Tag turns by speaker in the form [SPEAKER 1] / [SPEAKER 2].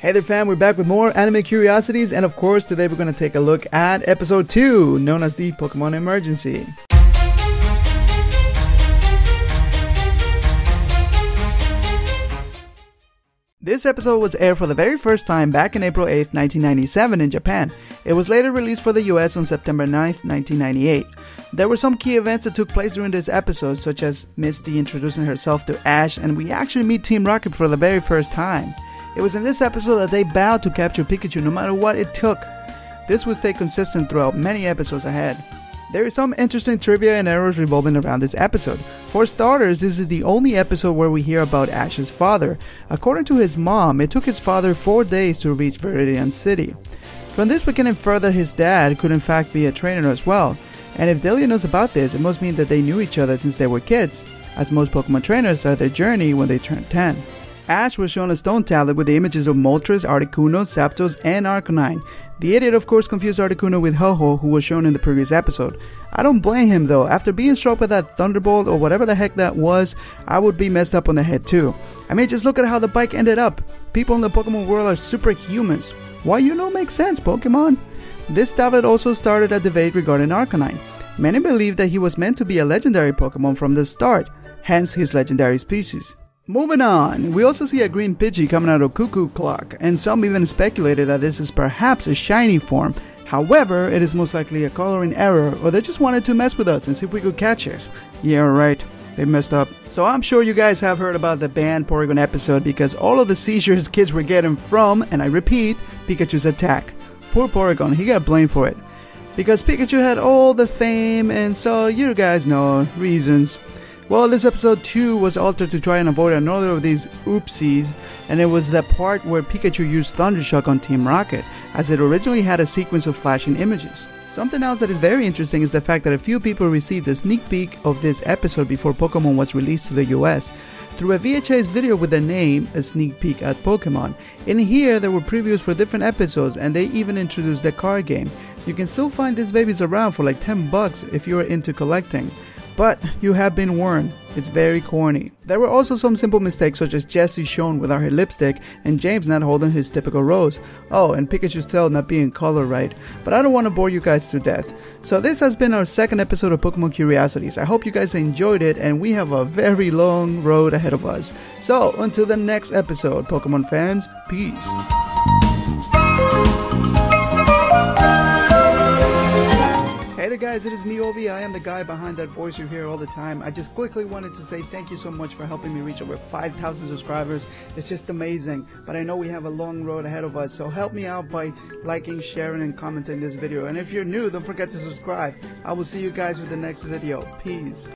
[SPEAKER 1] Hey there fam, we're back with more anime curiosities and of course today we're going to take a look at episode 2 known as the Pokemon Emergency. This episode was aired for the very first time back in April 8, 1997 in Japan. It was later released for the US on September 9, 1998. There were some key events that took place during this episode, such as Misty introducing herself to Ash, and we actually meet Team Rocket for the very first time. It was in this episode that they vowed to capture Pikachu no matter what it took. This would stay consistent throughout many episodes ahead. There is some interesting trivia and errors revolving around this episode. For starters, this is the only episode where we hear about Ash's father. According to his mom, it took his father four days to reach Viridian City. From this we can infer that his dad could in fact be a trainer as well. And if Delia knows about this, it must mean that they knew each other since they were kids, as most Pokemon trainers start their journey when they turn 10. Ash was shown a stone tablet with the images of Moltres, Articuno, Zapdos, and Arcanine. The idiot, of course, confused Articuno with Ho-Oh, who was shown in the previous episode. I don't blame him though. After being struck by that Thunderbolt or whatever the heck that was, I would be messed up on the head too. I mean, just look at how the bike ended up. People in the Pokemon world are superhumans. Why you know makes sense, Pokemon? This tablet also started a debate regarding Arcanine. Many believe that he was meant to be a legendary Pokemon from the start, hence his legendary species. Moving on, we also see a green Pidgey coming out of Cuckoo Clock, and some even speculated that this is perhaps a shiny form. However, it is most likely a coloring error, or they just wanted to mess with us and see if we could catch it. Yeah, right. They messed up. So I'm sure you guys have heard about the banned Porygon episode because all of the seizures kids were getting from, and I repeat, Pikachu's attack. Poor Porygon, he got blamed for it. Because Pikachu had all the fame, and so you guys know reasons. Well, this episode 2 was altered to try and avoid another of these oopsies, and it was the part where Pikachu used Thundershock on Team Rocket, as it originally had a sequence of flashing images. Something else that is very interesting is the fact that a few people received a sneak peek of this episode before Pokemon was released to the US through a VHS video with the name A Sneak Peek at Pokemon. In here, there were previews for different episodes, and they even introduced the card game. You can still find these babies around for like 10 bucks if you are into collecting. But you have been warned, it's very corny. There were also some simple mistakes such as Jessie shown without her lipstick and James not holding his typical rose. Oh, and Pikachu's tail not being color right. But I don't want to bore you guys to death. So this has been our second episode of Pokemon Curiosities. I hope you guys enjoyed it and we have a very long road ahead of us. So until the next episode, Pokemon fans, peace. Guys, it is me Ovi. I am the guy behind that voice you hear all the time. I just quickly wanted to say thank you so much for helping me reach over 5,000 subscribers. It's just amazing, but I know we have a long road ahead of us, so help me out by liking, sharing, and commenting this video. And if you're new, don't forget to subscribe. I will see you guys with the next video. Peace.